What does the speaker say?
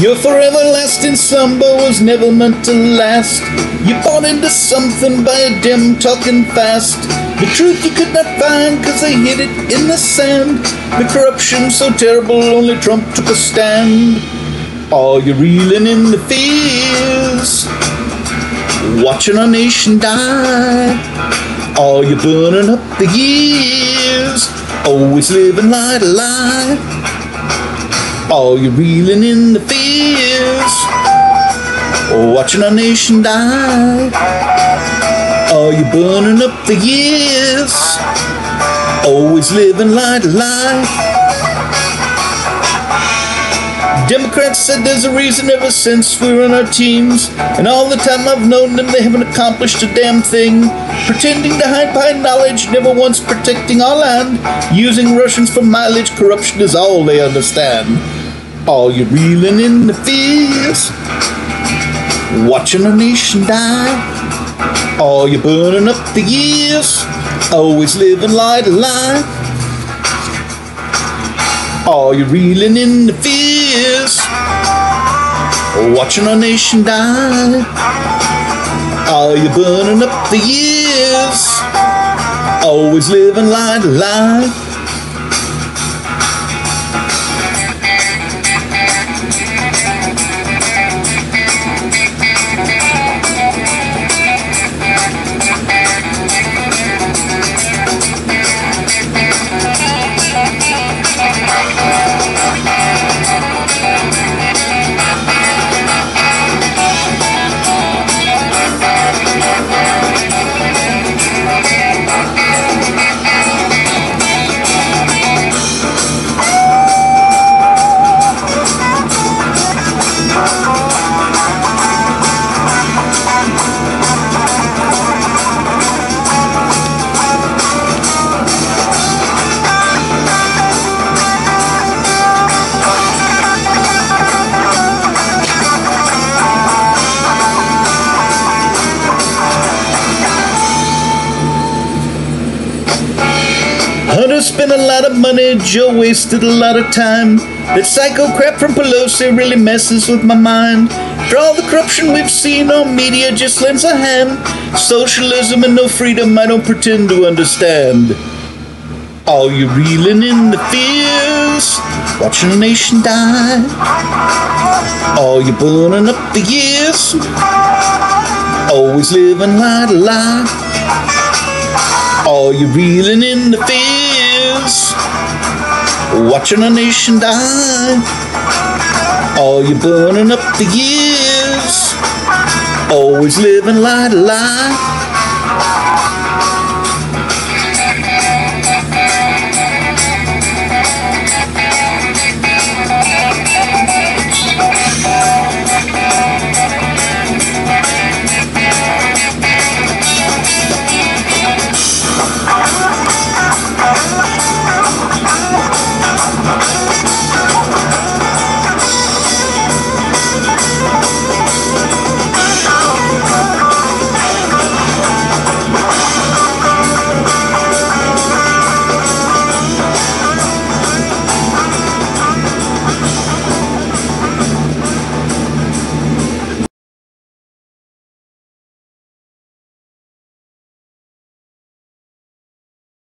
Your forever lasting slumber was never meant to last. You bought into something by a dim talking fast. The truth you could not find cause they hid it in the sand. The corruption so terrible only Trump took a stand. Are you reeling in the fears? Watching our nation die. Are you burning up the years? Always living lie to Are you reeling in the fears? Watching our nation die? Are you burning up the years? Always living lie to lie. Democrats said there's a reason ever since we were on our teams, and all the time I've known them, they haven't accomplished a damn thing. Pretending to hide behind knowledge, never once protecting our land. Using Russians for mileage, corruption is all they understand. Are you reeling in the fears? Watching a nation die? Are you burning up the years? Always living to lie? Are you reeling in the fears? Watching a nation die? Are you burning up the years? Always living light a lie Hunter spent a lot of money, Joe wasted a lot of time. That psycho crap from Pelosi really messes with my mind. For all the corruption we've seen on media just lends a hand. Socialism and no freedom I don't pretend to understand. Are you reeling in the fears? Watching a nation die? Are you burning up the years? Always living lie to lie? Are you reeling in the fears? Watching a nation die? Are you burning up the years? Always living lie to lie?